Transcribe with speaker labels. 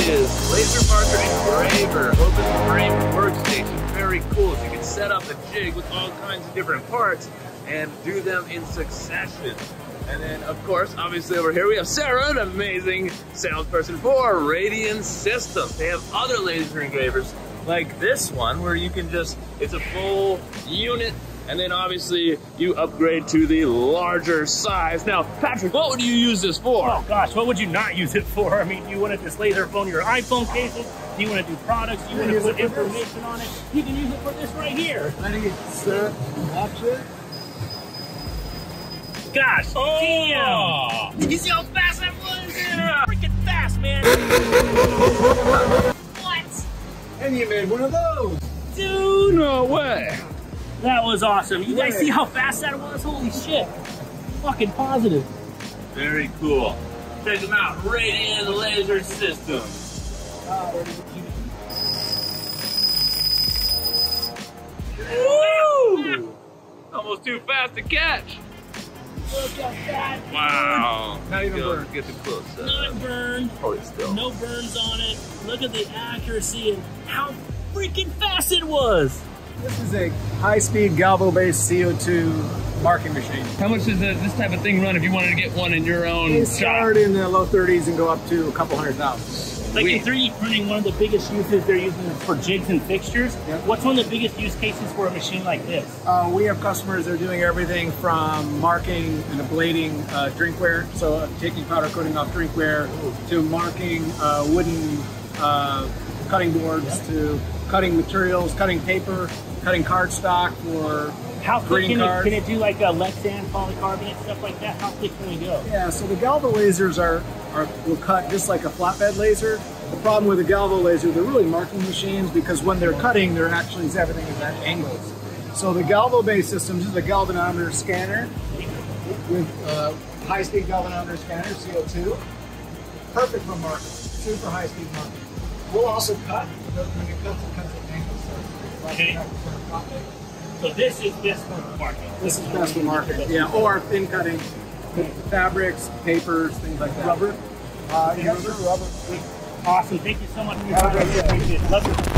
Speaker 1: is Laser Marker Engraver. Open frame workstation. Very cool. So you can set up a jig with all kinds of different parts and do them in succession. And then, of course, obviously over here we have Sarah, an amazing salesperson for Radian Systems. They have other laser engravers like this one where you can just, it's a full unit and then obviously you upgrade to the larger size. Now, Patrick, what would you use this for?
Speaker 2: Oh gosh, what would you not use it for? I mean, do you want to just laser phone your iPhone cases? Do you want to do products? Do you want to put information on it? You can use it for this right here.
Speaker 3: Ready, set, watch it.
Speaker 2: Gosh,
Speaker 1: Oh!
Speaker 2: damn! You see how fast that was? Yeah. Freaking fast, man! what?
Speaker 3: And you made one of those.
Speaker 2: Dude,
Speaker 1: No way.
Speaker 2: that was awesome. You guys
Speaker 3: Right.
Speaker 2: see how fast that was? Holy shit. Fucking positive.
Speaker 1: Very cool. Check them out, Radian Laser System. Woo! Almost too fast to catch.
Speaker 2: Look at that.
Speaker 1: Wow.
Speaker 3: Not even
Speaker 1: Go-
Speaker 3: burned.
Speaker 1: Get the close up.
Speaker 2: Not burned.
Speaker 1: Hold it still.
Speaker 2: No burns on it. Look at the accuracy and how freaking fast it was.
Speaker 3: This is a high-speed galvo-based CO2 marking machine.
Speaker 1: How much does this type of thing run if you wanted to get one in your own
Speaker 3: They
Speaker 1: shop?
Speaker 3: start in the low 30s and go up to a couple hundred thousand.
Speaker 2: Like in 3D printing, one of the biggest uses they're using for jigs and fixtures.
Speaker 3: Yep.
Speaker 2: What's one of the biggest use cases for a machine like this?
Speaker 3: Uh, we have customers that are doing everything from marking and ablating uh, drinkware, so uh, taking powder coating off drinkware, to marking uh, wooden uh, cutting boards, to cutting materials, cutting paper, cutting cardstock or
Speaker 2: How quick can it, can it do like a Lexan, polycarbonate, stuff like that? How quick can we go?
Speaker 3: Yeah, so the galvo lasers are, are will cut just like a flatbed laser. The problem with the galvo laser, they're really marking machines because when they're cutting, they're actually everything is at angles. So the galvo-based system is a galvanometer scanner with uh, high-speed galvanometer scanner, CO2. Perfect for marking, super high-speed marking. We'll also cut, when it cuts, it cuts at angles. So it's like
Speaker 2: Okay.
Speaker 3: you have to cut it.
Speaker 2: So this is best for market.
Speaker 3: This is best for marking, yeah, or thin cutting, fabrics, papers, things like that.
Speaker 2: Rubber.
Speaker 3: Uh, yeah, rubber.
Speaker 2: Awesome. Thank you so much
Speaker 3: Have a great day.
Speaker 2: Love you.